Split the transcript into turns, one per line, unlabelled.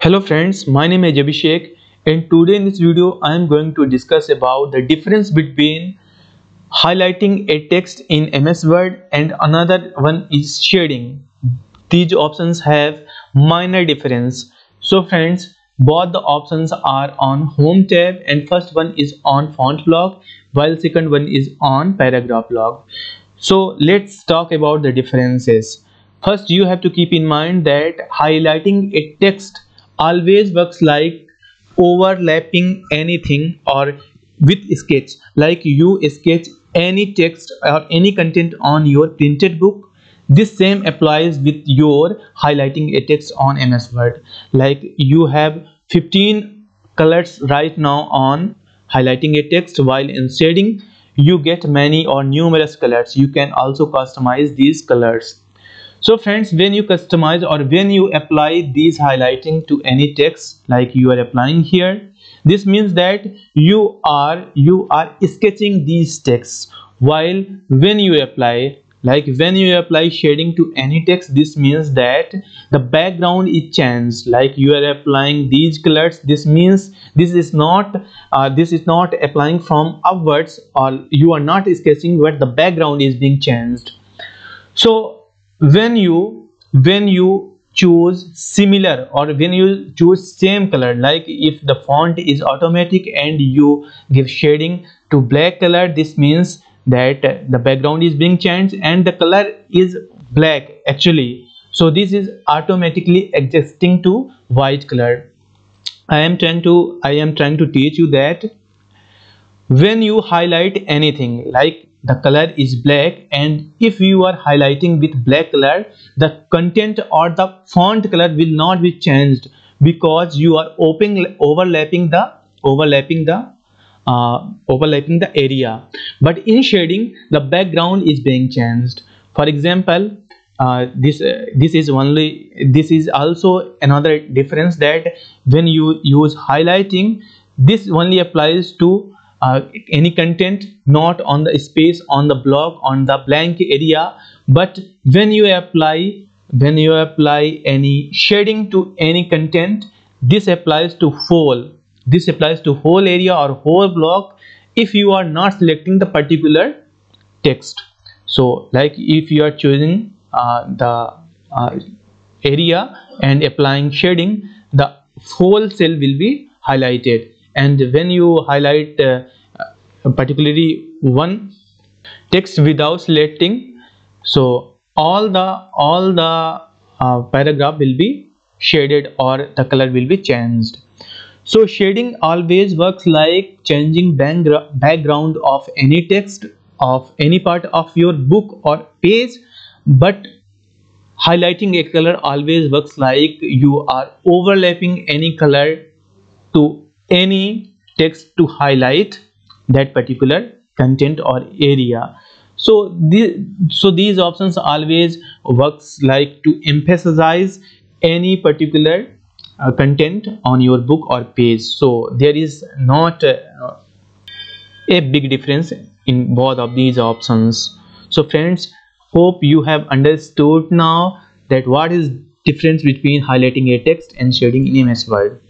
Hello friends, my name is Abhishek and today in this video I am going to discuss about the difference between highlighting a text in MS Word and another one is shading. These options have minor difference. So friends, both the options are on home tab and first one is on font block while second one is on paragraph block. So let's talk about the differences. First you have to keep in mind that highlighting a text always works like overlapping anything or with sketch. Like you sketch any text or any content on your printed book this same applies with your highlighting a text on ms word. Like you have 15 colors right now on highlighting a text while in shading you get many or numerous colors. You can also customize these colors so friends when you customize or when you apply these highlighting to any text like you are applying here this means that you are you are sketching these texts. While when you apply like when you apply shading to any text this means that the background is changed. Like you are applying these colors this means this is not uh, this is not applying from upwards or you are not sketching where the background is being changed. So when you when you choose similar or when you choose same color like if the font is automatic and you give shading to black color this means that the background is being changed and the color is black actually. So this is automatically adjusting to white color. I am trying to i am trying to teach you that when you highlight anything like the color is black and if you are highlighting with black color the content or the font color will not be changed because you are opening overlapping the overlapping the uh, overlapping the area. But in shading the background is being changed. For example uh, this uh, this is only this is also another difference that when you use highlighting this only applies to uh, any content not on the space on the block on the blank area but when you apply when you apply any shading to any content this applies to whole. This applies to whole area or whole block if you are not selecting the particular text. So like if you are choosing uh, the uh, area and applying shading the whole cell will be highlighted and when you highlight uh, particularly one text without selecting so all the all the uh, paragraph will be shaded or the color will be changed. So shading always works like changing background of any text of any part of your book or page but highlighting a color always works like you are overlapping any color to any text to highlight that particular content or area. So the, so these options always works like to emphasize any particular uh, content on your book or page. So there is not uh, a big difference in both of these options. So friends hope you have understood now that what is difference between highlighting a text and shading in MS Word